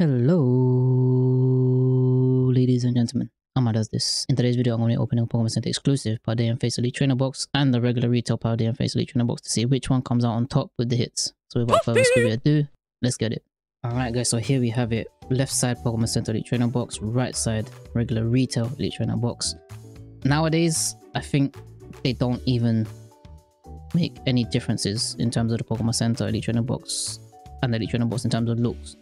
Hello, ladies and gentlemen. Amma does this. In today's video, I'm going to be opening a Pokemon Center exclusive Paldean Fates Elite Trainer Box and the regular retail Paldean Fates Elite Trainer Box to see which one comes out on top with the hits. So without further ado, let's get it. Alright guys, so here we have it. Left side Pokemon Center Elite Trainer Box, right side regular retail Elite Trainer Box. Nowadays, I think they don't even make any differences in terms of the Pokemon Center Elite Trainer Box and the Elite Trainer Box in terms of looks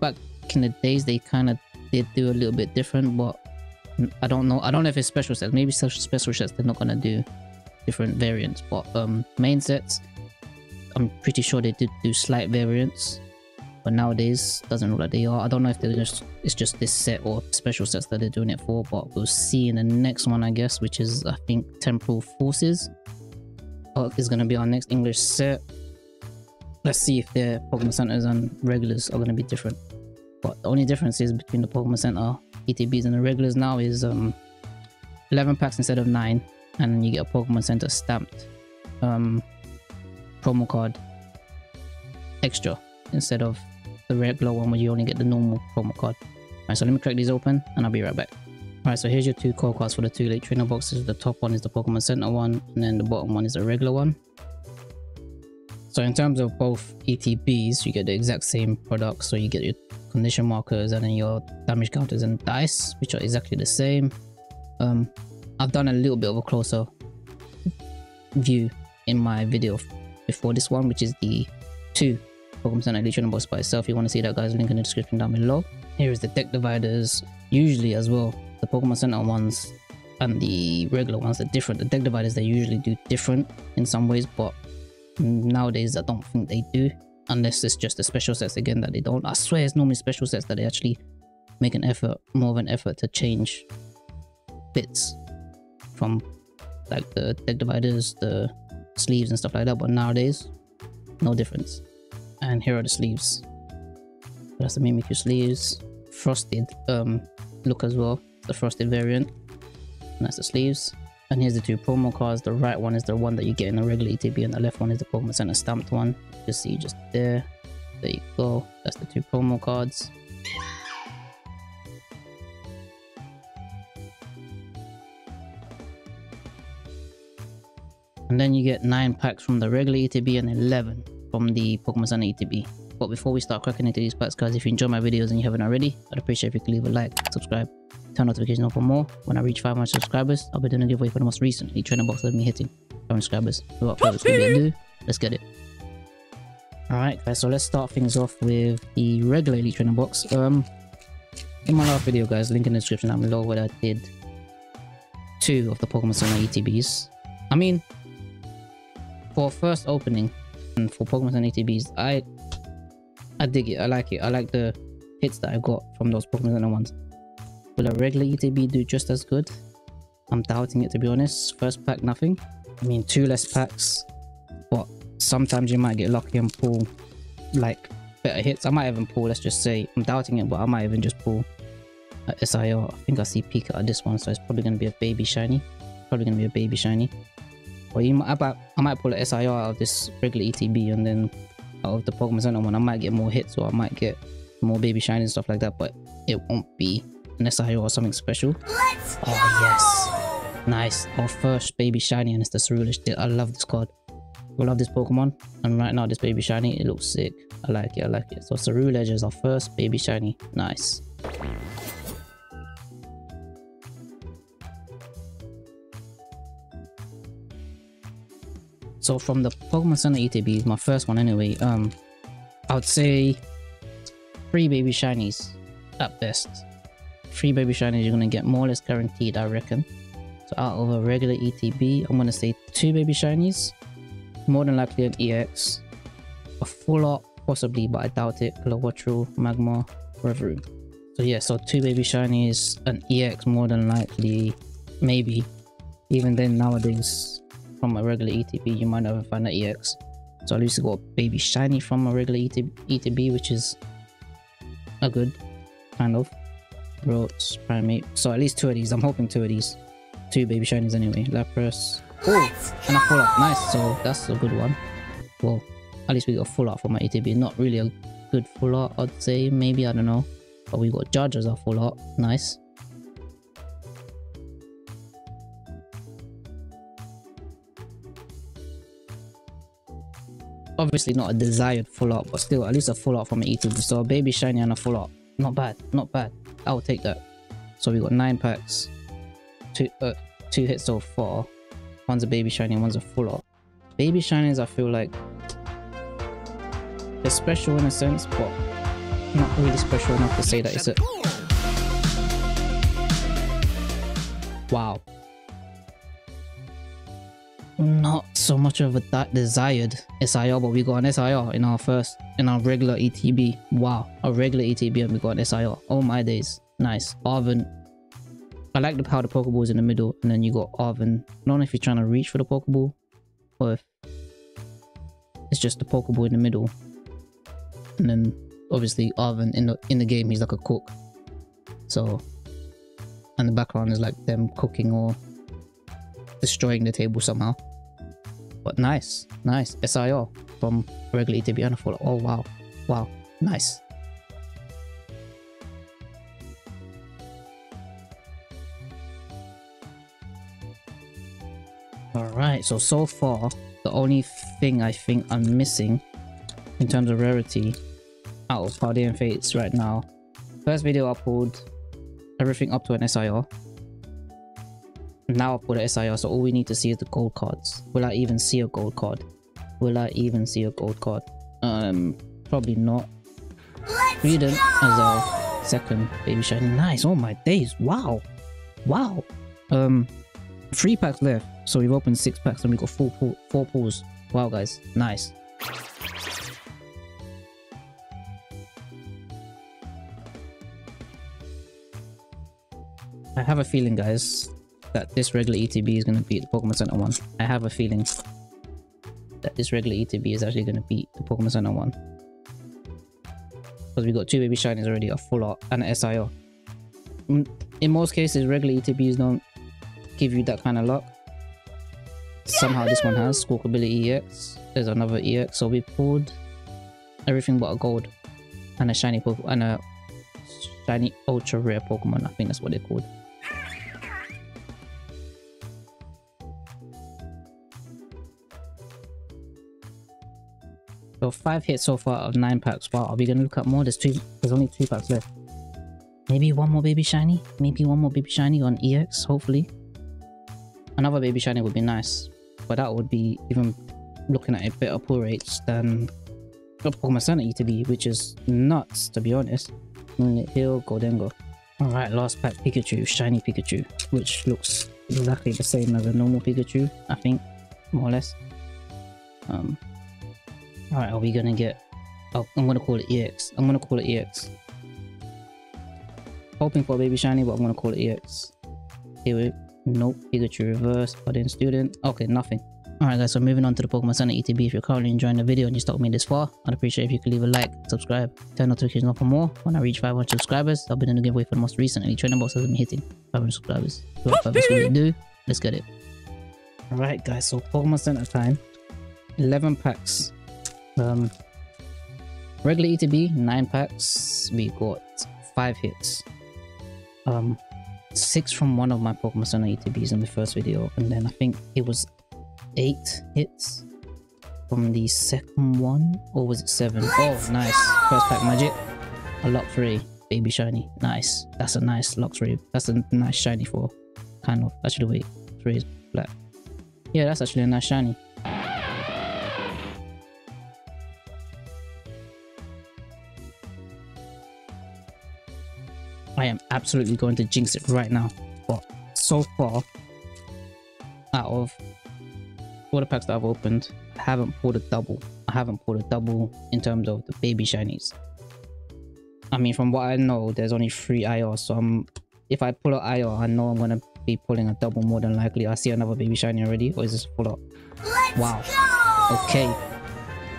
back in the days they kind of did do a little bit different but i don't know i don't know if it's special sets. Maybe special sets they're not gonna do different variants but um main sets i'm pretty sure they did do slight variants but nowadays doesn't look like they are. I don't know if they're just it's just this set or special sets that they're doing it for but we'll see in the next one i guess which is i think temporal forces oh, is going to be our next english set. Let's see if their pokemon centers and regulars are going to be different but the only difference is between the Pokemon Center ETBs and the regulars now is um 11 packs instead of 9 and you get a Pokemon Center stamped um promo card extra instead of the regular one where you only get the normal promo card. Alright, so let me crack these open and I'll be right back. Alright, so here's your two core cards for the two Elite Trainer boxes. The top one is the Pokemon Center one and then the bottom one is the regular one. So in terms of both ETBs, you get the exact same product. So you get your condition markers and then your damage counters and dice, which are exactly the same. Um, I've done a little bit of a closer view in my video before this one, which is the two Pokemon Center Elite box by itself. If you want to see that, guys, link in the description down below. Here is the deck dividers. Usually as well, the Pokemon Center ones and the regular ones are different. The deck dividers, they usually do different in some ways, but nowadays I don't think they do unless it's just the special sets again that they don't. I swear it's normally special sets that they actually make an effort, more of an effort to change bits from like the deck dividers, the sleeves and stuff like that. But nowadays, no difference. And here are the sleeves. That's the Mimikyu sleeves. Frosted um, look as well, the frosted variant. And that's the sleeves. And here's the two promo cards. The right one is the one that you get in the regular ETB and the left one is the Pokemon Center stamped one. Just see just there. There you go. That's the two promo cards. And then you get 9 packs from the regular ETB and 11 from the Pokemon Center ETB. But before we start cracking into these packs guys, if you enjoy my videos and you haven't already, I'd appreciate if you could leave a like, subscribe, turn notifications on for more. When I reach 500 subscribers, I'll be doing a giveaway for the most recent Elite Trainer box of me hitting 500 subscribers. Without further ado, let's get it. Alright guys, so let's start things off with the regular Elite Trainer box. Um, in my last video guys, link in the description down below where I did two of the Pokemon Center ETBs. I mean, for first opening and for Pokemon Center ETBs, I I dig it, I like it. I like the hits that I got from those Pokemon Center ones. Will a regular ETB do just as good? I'm doubting it to be honest. First pack, nothing. I mean, two less packs, but sometimes you might get lucky and pull like better hits. I might even pull, let's just say, I'm doubting it, but I might even just pull a SIR. I think I see Pika at this one, so it's probably going to be a baby shiny. Probably going to be a baby shiny. Or you might, I, might pull a SIR out of this regular ETB and then out of the Pokemon Center one, I might get more hits or I might get more baby shiny and stuff like that, but it won't be unless I or something special. Let's oh, go! yes. Nice. Our first baby shiny and it's the Ceruledge. I love this card. I love this Pokemon. And right now this baby shiny, it looks sick. I like it, I like it. So Ceruledge is our first baby shiny. Nice. So from the Pokemon Center ETB, my first one anyway, um, I would say three baby shinies at best. Three baby shinies you're gonna get more or less guaranteed I reckon. So out of a regular ETB I'm gonna say two baby shinies more than likely an EX a full art possibly but I doubt it. Kilowattrel, Magma, Revavroom so yeah so two baby shinies an EX more than likely maybe. Even then nowadays from a regular ETB you might never find an EX so at least you got a baby shiny from a regular ETB, which is a good kind of Roach, Primeape. So at least two of these. I'm hoping two of these. Two baby shinies anyway. Lapras. Oh, and a full art. Nice. So that's a good one. Well, at least we got full art for my ETB. Not really a good full art, I'd say. Maybe, I don't know. But we got Judge as our full art. Nice. Obviously not a desired full art, but still at least a full art from an ETB. So a baby shiny and a full art. Not bad, not bad. I'll take that. So we got nine packs. Two uh, two hits so far. One's a baby shiny, one's a full art. Baby shinies I feel like they're special in a sense, but not really special enough to say that it's a Wow. Not so much of a desired SIR, but we got an SIR in our first, in our regular ETB. Wow, a regular ETB and we got an SIR. Oh my days. Nice. Arven. I like the how the Pokeball is in the middle and then you got Arven. I don't know if you're trying to reach for the Pokeball or if it's just the Pokeball in the middle. And then obviously Arven in the in the game he's like a cook. So and the background is like them cooking or destroying the table somehow. But nice, nice. SIR from and full. Oh wow. Wow. Nice. Alright, so so far the only thing I think I'm missing in terms of rarity out of Paldean Fates right now. First video I everything up to an SIR. Now I put an SIR, so all we need to see is the gold cards. Will I even see a gold card? Will I even see a gold card? Um, probably not. Freedom as our second baby shiny. Nice, oh my days, wow. Wow. Um, three packs left. So we've opened six packs and we got four four pulls. Wow guys, nice. I have a feeling, guys, that this regular ETB is going to beat the Pokemon Center one. I have a feeling that this regular ETB is actually going to beat the Pokemon Center one. Because we got two baby shinies already, a full art and an SIR. Mm, in most cases, regular ETBs don't give you that kind of luck. Somehow this one has Squawkabilly EX. There's another EX. So we pulled everything but a gold and a shiny Pokemon and a shiny ultra rare Pokemon. I think that's what they're called. So five hits so far of nine packs. Wow, are we gonna look at more? There's two. There's only two packs left. Maybe one more baby shiny. Maybe one more baby shiny on EX. Hopefully, another baby shiny would be nice. But that would be even looking at a better pull rates than Pokemon Center ETB, which is nuts to be honest. Moonlit Hill, Gholdengo. Alright, last pack Pikachu, shiny Pikachu, which looks exactly the same as a normal Pikachu, I think, more or less. Um, Alright, are we gonna get... Oh, I'm gonna call it EX. I'm gonna call it EX. Hoping for a baby shiny, but I'm gonna call it EX. Here we... Nope, Pikachu reverse, but in student. Okay, nothing. Alright guys, so moving on to the Pokemon Center ETB. If you're currently enjoying the video and you stuck me this far, I'd appreciate if you could leave a like, subscribe, turn notifications on for more. When I reach 500 subscribers, I'll be doing a giveaway for the most recent elite trainer box has been hitting 500 subscribers. Without further ado, let's get it. Alright guys, so Pokemon Center time. 11 packs um, regular ETB, 9 packs. We got 5 hits. Um, 6 from one of my Pokemon Center ETBs in the first video. And then I think it was 8 hits from the second one. Or was it 7? Oh, nice. First pack magic. A lock 3. Baby shiny. Nice. That's a nice lock 3. That's a nice shiny for kind of. Actually, wait. 3 is black. Yeah, that's actually a nice shiny. I am absolutely going to jinx it right now. But so far, out of all the packs that I've opened, I haven't pulled a double. I haven't pulled a double in terms of the baby shinies. I mean, from what I know, there's only three IR, so I'm, if I pull an IR, I know I'm going to be pulling a double more than likely. I see another baby shiny already, or is this full up? Wow. Okay.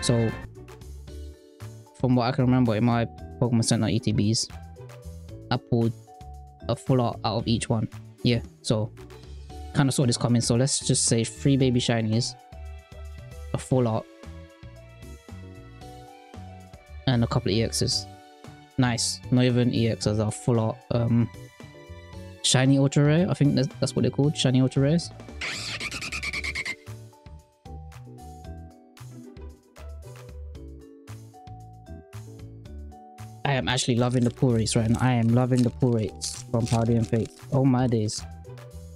So, from what I can remember in my Pokemon Center ETBs, I pulled a full art out of each one. Yeah, so kind of saw this coming. So let's just say three baby shinies, a full art, and a couple of EXs. Nice. Not even EXs are full art. Um, shiny ultra rare. I think that's, that's what they're called. Shiny ultra rares. Am actually loving the pull rates right now. I am loving the pull rates from Paldean Fates. Oh my days.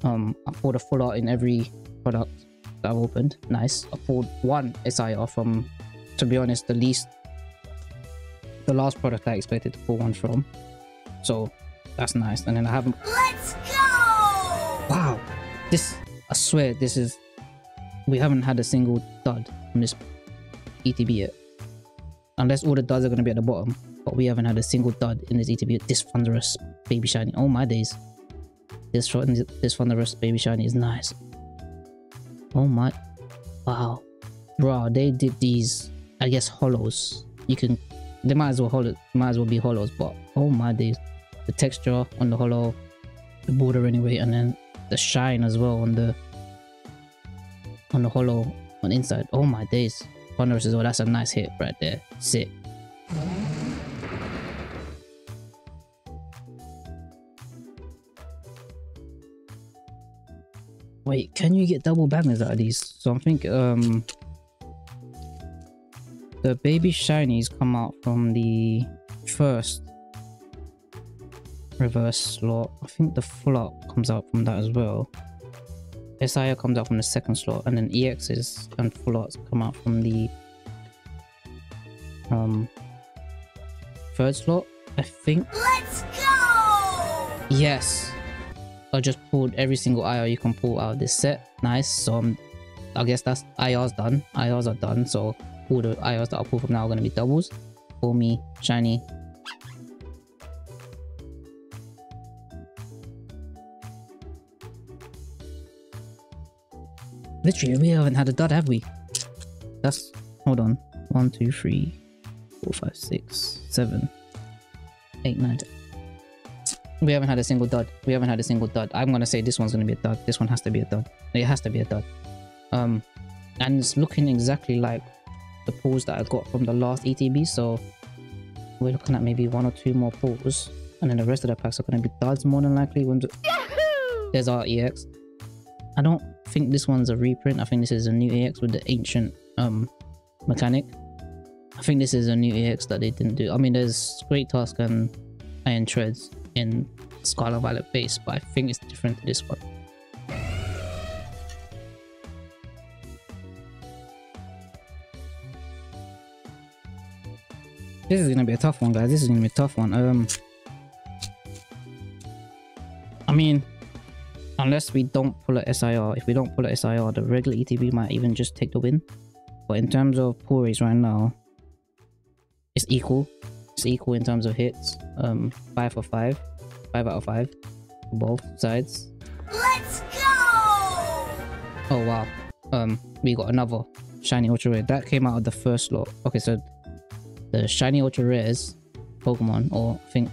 Um, I pulled a full art in every product that I've opened. Nice. I pulled one SIR from, to be honest, the least, the last product I expected to pull one from. So that's nice. And then I haven't. Let's go! Wow. This, I swear, this is, we haven't had a single dud from this ETB yet. Unless all the duds are going to be at the bottom. But we haven't had a single dud in this ETB. This Thunderous Baby Shiny. Oh my days. This, this Thunderous Baby Shiny is nice. Oh my. Wow. Bro, they did these, I guess, hollows. You can, they might as well hollow, might as well be hollows, but oh my days. The texture on the hollow, the border anyway, and then the shine as well on the, on the hollow on the inside. Oh my days. Thunderous as well. That's a nice hit right there. Sick. Wait, can you get double bangers out of these? So I think um, the baby shinies come out from the first reverse slot. I think the full art comes out from that as well. SIR comes out from the second slot, and then EXs and full arts come out from the um third slot. I think. Let's go! Yes. I just pulled every single IR you can pull out of this set. Nice. So I'm, I guess that's IR's done. IRs are done. So all the IRs that I pull from now are going to be doubles. For me, shiny. Literally, we haven't had a dud, have we? That's, hold on. One, two, three, four, five, six, seven, eight, nine, ten. We haven't had a single dud. We haven't had a single dud. I'm gonna say this one's gonna be a dud. This one has to be a dud. It has to be a dud. Um, and it's looking exactly like the pulls that I got from the last ETB. So we're looking at maybe one or two more pulls, and then the rest of the packs are gonna be duds more than likely. When there's our EX. I don't think this one's a reprint. I think this is a new EX with the ancient um mechanic. I think this is a new EX that they didn't do. I mean, there's Great Tusk and Iron Treads in Scarlet Violet base, but I think it's different to this one. This is gonna be a tough one, guys. This is gonna be a tough one. Um, I mean, unless we don't pull a SIR, if we don't pull a SIR, the regular ETB might even just take the win. But in terms of pull rates right now, it's equal. It's equal in terms of hits. Um, five for five, five out of five, both sides. Let's go! Oh wow. Um, we got another shiny ultra rare that came out of the first lot. Okay, so the shiny ultra rares Pokemon, or I think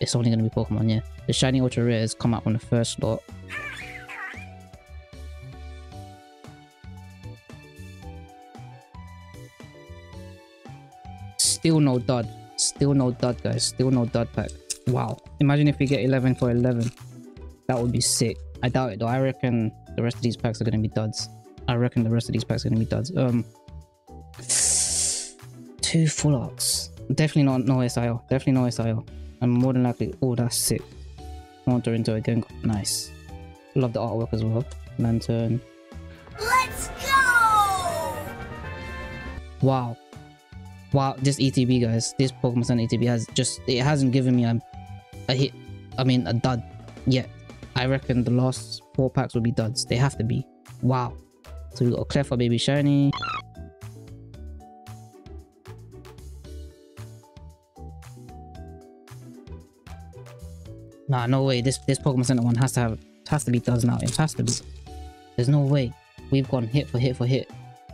it's only gonna be Pokemon. Yeah, the shiny ultra rares come out from the first lot. Still no dud. Still no dud, guys. Still no dud pack. Wow. Imagine if we get 11 for 11. That would be sick. I doubt it though. I reckon the rest of these packs are going to be duds. I reckon the rest of these packs are going to be duds. Um, Two full arts. Definitely not no SIO. Definitely no SIO. And more than likely, oh, that's sick. Wander into again. Nice. Love the artwork as well. Lantern. Let's go! Wow. Wow, this ETB guys, this Pokemon Center ETB has just it hasn't given me a, a hit I mean a dud yet. I reckon the last four packs will be duds. They have to be. Wow. So we got Cleffa Baby Shiny. Nah, no way. This this Pokemon Center one has to have has to be duds now. It has to be. There's no way. We've gone hit for hit for hit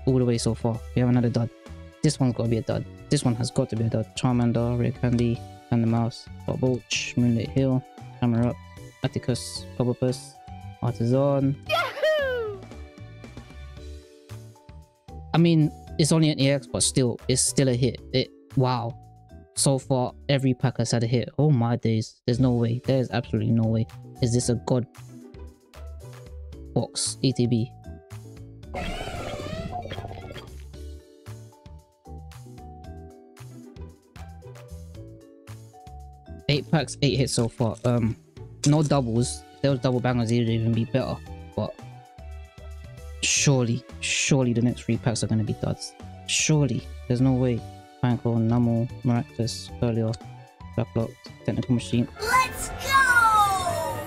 all the way so far. We haven't had a dud. This one's got to be a dud. This one has got to be a dud. Charmander, Rare Candy, and the Mouse, Bulch, Moonlit Hill, Hammer Up, Atticus, Cobblepus, Artisan. Yahoo! I mean, it's only an EX, but still, it's still a hit. It wow. So far, every pack has had a hit. Oh my days. There's no way. There's absolutely no way. Is this a god box ETB? Eight packs, eight hits so far. Um, no doubles. If there was double bangers, it'd even be better. But surely, surely the next three packs are gonna be duds. Surely, there's no way. Panko, Namo, Miraculous, Earlier, Blacklock, Technical Machine. Let's go!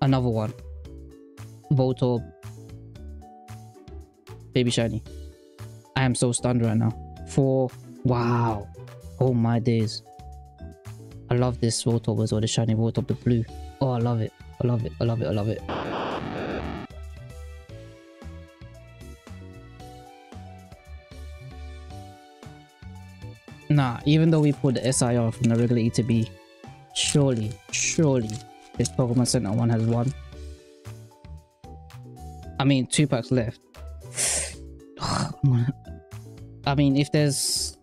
Another one. Voltorb. Baby Shiny. I am so stunned right now. Four. Wow. Oh my days. I love this water as well, the shiny water, the blue. Oh, I love it. I love it. I love it. I love it. Nah, even though we put the SIR from the regular ETB, surely, surely this Pokemon Center one has won. I mean, two packs left. Oh, I mean, if there's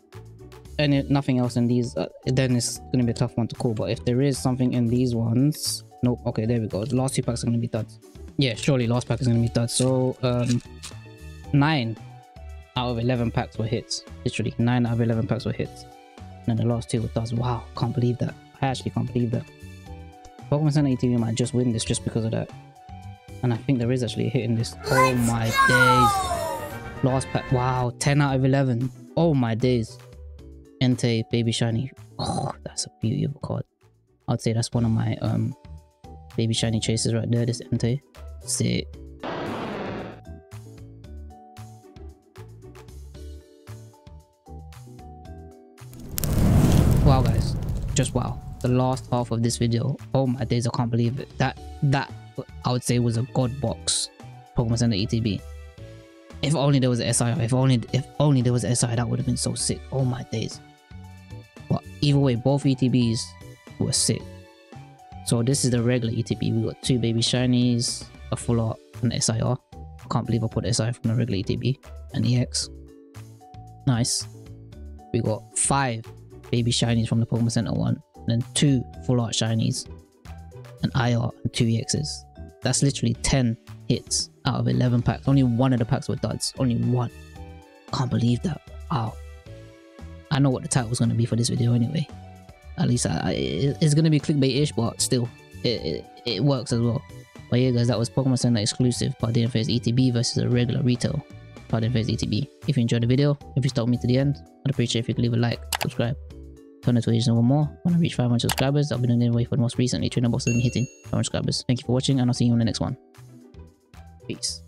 any nothing else in these, uh, then it's gonna be a tough one to call. But if there is something in these ones, nope. Okay, there we go. The last two packs are gonna be duds. Yeah, surely last pack is gonna be duds. So um, nine out of eleven packs were hits. Literally, nine out of eleven packs were hits. And then the last two were duds. Wow, can't believe that. I actually can't believe that. Pokemon Center ETB might just win this just because of that. And I think there is actually a hit in this. Oh my days. Last pack. Wow, 10 out of 11. Oh my days. Entei, Baby Shiny. Oh, that's a beautiful card. I'd say that's one of my um Baby Shiny chases right there, this Entei. Sick. Wow guys, just wow. The last half of this video, oh my days, I can't believe it. That, that I would say was a god box Pokemon Center ETB. If only there was a SI, if only if only there was a SI, that would have been so sick. Oh my days. But either way, both ETBs were sick. So this is the regular ETB. We got two baby shinies, a full art, and an SIR. I can't believe I put SI from the regular ETB and EX. Nice. We got five baby shinies from the Pokemon Center one, and then two full art shinies, an IR and two EXs. That's literally 10 hits out of 11 packs. Only one of the packs were duds. Only one. Can't believe that. Wow. I know what the title is going to be for this video anyway. At least I, I, it's going to be clickbait-ish, but still, it, it, it works as well. But yeah guys, that was Pokemon Center exclusive Paldean Fates ETB versus a regular retail Paldean Fates ETB. If you enjoyed the video, if you stuck with me to the end, I'd appreciate if you could leave a like, subscribe, turn notifications on for more. When I reach 500 subscribers, I'll be doing the giveaway for the most recently trainer boxes and hitting 500 subscribers. Thank you for watching and I'll see you on the next one. Peace.